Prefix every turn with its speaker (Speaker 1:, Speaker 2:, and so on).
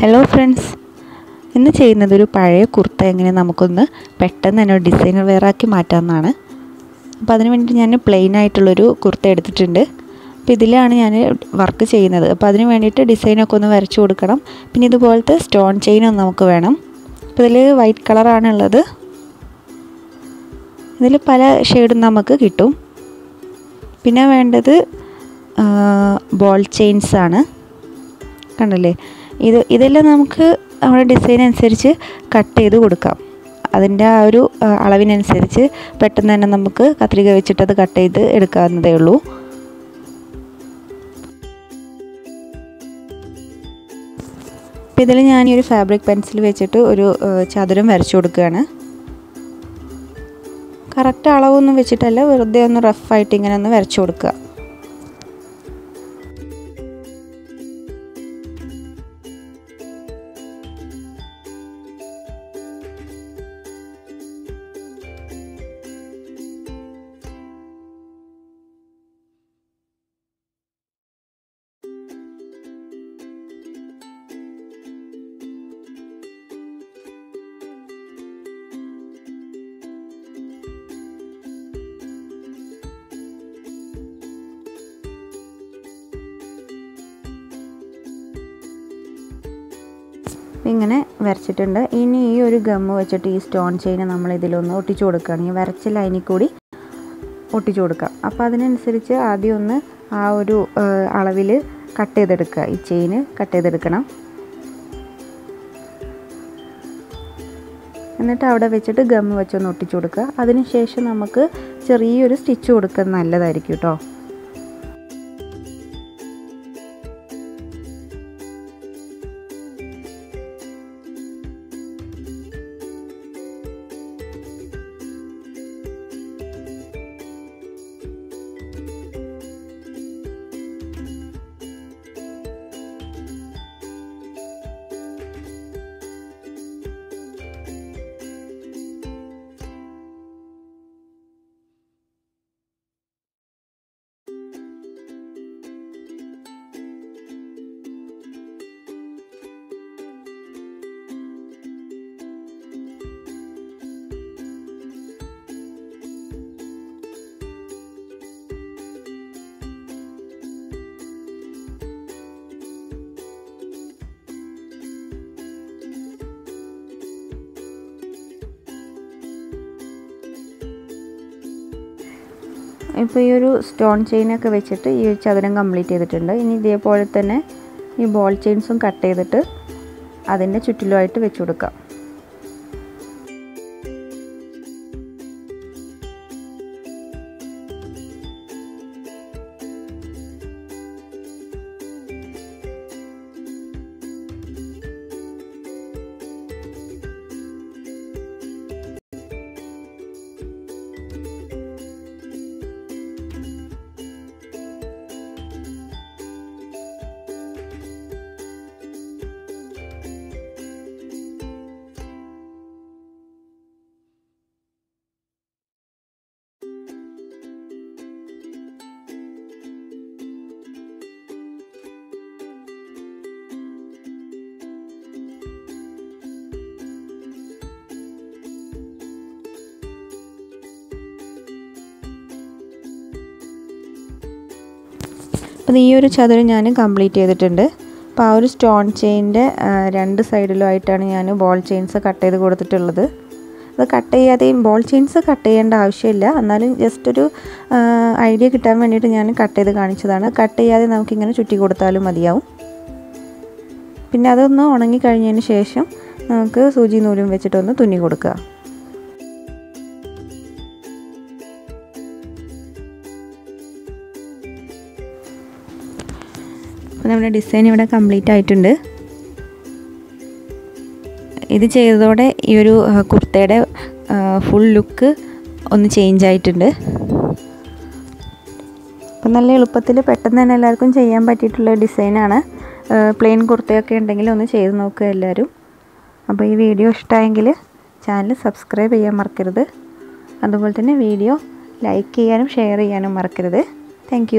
Speaker 1: Hello friends ഇന്ന് ചെയ്യുന്നത് ഒരു പഴയ കുർത്ത എങ്ങനെ നമുക്കൊന്ന് പെട്ടെന്ന് തന്നെ ഡിസൈനർ വെയറാക്കി മാറ്റാമെന്നാണ്. അപ്പോൾ അതിന് വേണ്ടി ഞാൻ പ്ലെയിൻ ആയിട്ടുള്ളൊരു കുർത്ത എടുത്തിട്ടുണ്ട്. അപ്പോൾ ഇതിലാണ് ഞാൻ വർക്ക് ചെയ്യുന്നത്. അപ്പോൾ അതിന് വേണ്ടിയിട്ട് ഡിസൈനൊക്കെ ഒന്ന് വരച്ചു കൊടുക്കണം. പിന്നെ ഇതുപോലത്തെ സ്റ്റോൺ ചെയിനും നമുക്ക് വേണം. അപ്പോൾ ഇതിൽ വൈറ്റ് കളറാണുള്ളത് ഇതിൽ പല ഷെയ്ഡും നമുക്ക് കിട്ടും. പിന്നെ വേണ്ടത് ബോൾ ചെയിൻസ് ആണ്. കണ്ടല്ലേ? ഇത് ഇതെല്ലാം നമുക്ക് നമ്മുടെ ഡിസൈൻ അനുസരിച്ച് കട്ട് ചെയ്ത് കൊടുക്കാം. അതിന്റെ ആ ഒരു അളവിനനുസരിച്ച് പെട്ടെന്ന് തന്നെ നമുക്ക് കത്രിക വെച്ചിട്ട് അത് കട്ട് ചെയ്ത് എടുക്കാവുന്നതേ ഉള്ളൂ. ഇതിൽ ഞാൻ ഈ ഒരു ഫാബ്രിക് പെൻസിൽ വെച്ചിട്ട് ഒരു ചതുരം വരച്ചു കൊടുക്കുകയാണ്. കറക്റ്റ് അളവൊന്നും വെച്ചിട്ടല്ല വെറുതെ ഒന്ന് റഫായിട്ട് ഇങ്ങനെ ഒന്ന് വരച്ചു കൊടുക്കുക. ഇങ്ങനെ വരച്ചിട്ടുണ്ട്. ഇനി ഈ ഒരു ഗമ്മ് വെച്ചിട്ട് ഈ സ്റ്റോൺ ചെയിൻ നമ്മൾ ഇതിലൊന്ന് ഒട്ടിച്ചു കൊടുക്കുകയാണ്. ഈ വരച്ച ലൈനിൽ കൂടി ഒട്ടിച്ചു കൊടുക്കാം. അപ്പോൾ അതിനനുസരിച്ച് ആദ്യം ഒന്ന് ആ ഒരു അളവിൽ കട്ട് ചെയ്തെടുക്കുക. ഈ ചെയിന് കട്ട് ചെയ്തെടുക്കണം. എന്നിട്ട് അവിടെ വെച്ചിട്ട് ഗമ്മ് വെച്ചൊന്ന് ഒട്ടിച്ചു കൊടുക്കുക. അതിനുശേഷം നമുക്ക് ചെറിയൊരു സ്റ്റിച്ച് കൊടുക്കുന്നത് നല്ലതായിരിക്കും കേട്ടോ. ഇപ്പോൾ ഈ ഒരു സ്റ്റോൺ ചെയിനൊക്കെ വെച്ചിട്ട് ഈ ചതുരം കംപ്ലീറ്റ് ചെയ്തിട്ടുണ്ട്. ഇനി ഇതേപോലെ തന്നെ ഈ ബോൾ ചെയിൻസും കട്ട് ചെയ്തിട്ട് അതിന്റെ ചുറ്റിലുമായിട്ട് വെച്ച് കൊടുക്കാം. അപ്പം ഈ ഒരു ചതുരം ഞാൻ കംപ്ലീറ്റ് ചെയ്തിട്ടുണ്ട്. അപ്പോൾ ആ ഒരു സ്റ്റോൺ ചെയിന്റെ രണ്ട് സൈഡിലുമായിട്ടാണ് ഞാൻ ബോൾ ചെയിൻസ് കട്ട് ചെയ്ത് കൊടുത്തിട്ടുള്ളത്. അത് കട്ട് ചെയ്യാതെയും ബോൾ ചെയിൻസ് കട്ട് ചെയ്യേണ്ട ആവശ്യമില്ല. എന്നാലും ജസ്റ്റ് ഒരു ഐഡിയ കിട്ടാൻ വേണ്ടിയിട്ട് ഞാൻ കട്ട് ചെയ്ത് കാണിച്ചതാണ്. കട്ട് ചെയ്യാതെ നമുക്കിങ്ങനെ ചുറ്റി കൊടുത്താലും മതിയാവും. പിന്നെ അതൊന്ന് ഉണങ്ങി കഴിഞ്ഞതിന് ശേഷം നമുക്ക് സൂചി നൂലും വെച്ചിട്ടൊന്ന് തുന്നി കൊടുക്കുക. അപ്പോൾ നമ്മുടെ ഡിസൈൻ ഇവിടെ കംപ്ലീറ്റ് ആയിട്ടുണ്ട്. ഇത് ചെയ്തതോടെ ഈ ഒരു കുർത്തയുടെ ഫുൾ ലുക്ക് ഒന്ന് ചേഞ്ച് ആയിട്ടുണ്ട്. അപ്പം നല്ല എളുപ്പത്തിൽ പെട്ടെന്ന് തന്നെ എല്ലാവർക്കും ചെയ്യാൻ പറ്റിയിട്ടുള്ള ഡിസൈനാണ് പ്ലെയിൻ കുർത്തയൊക്കെ ഉണ്ടെങ്കിൽ ഒന്ന് ചെയ്ത് നോക്കുക എല്ലാവരും. അപ്പോൾ ഈ വീഡിയോ ഇഷ്ടമായെങ്കിൽ ചാനൽ സബ്സ്ക്രൈബ് ചെയ്യാൻ മറക്കരുത്. അതുപോലെ തന്നെ വീഡിയോ ലൈക്ക് ചെയ്യാനും ഷെയർ ചെയ്യാനും മറക്കരുത്. താങ്ക്